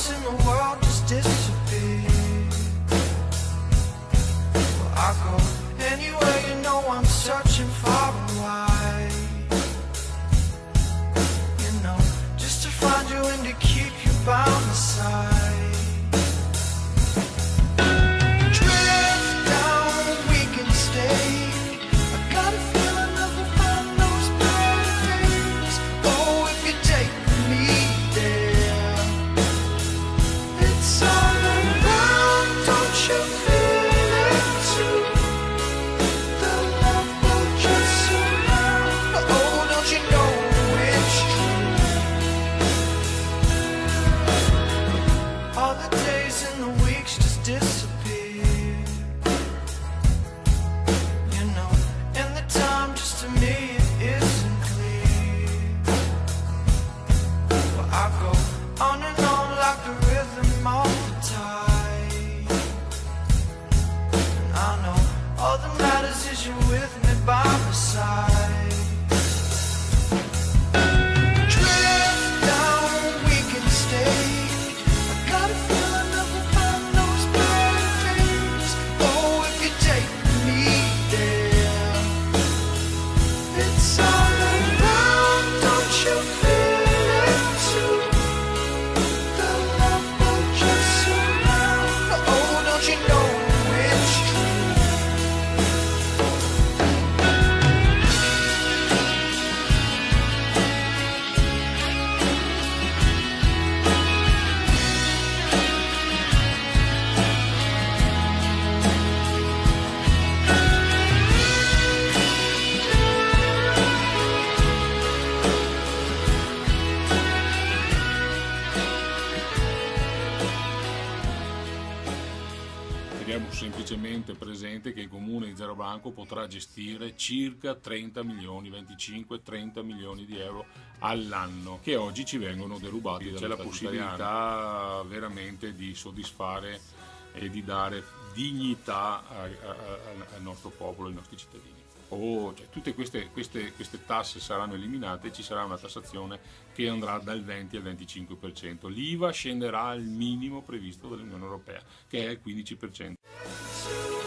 once in the world just disappear. Well, I go anywhere you know I'm searching for. On and on like the rhythm of the tide. And I know all that matters is you're with me by my side. Teniamo semplicemente presente che il comune di Zero Banco potrà gestire circa 30 milioni, 25-30 milioni di euro all'anno che oggi ci vengono derubati. C'è la possibilità veramente di soddisfare e di dare dignità al nostro popolo, ai nostri cittadini. Oh, cioè, tutte queste, queste, queste, tasse saranno eliminate e ci sarà una tassazione che andrà dal 20 al 25%. L'IVA scenderà al minimo previsto dall'Unione Europea, che è il 15%.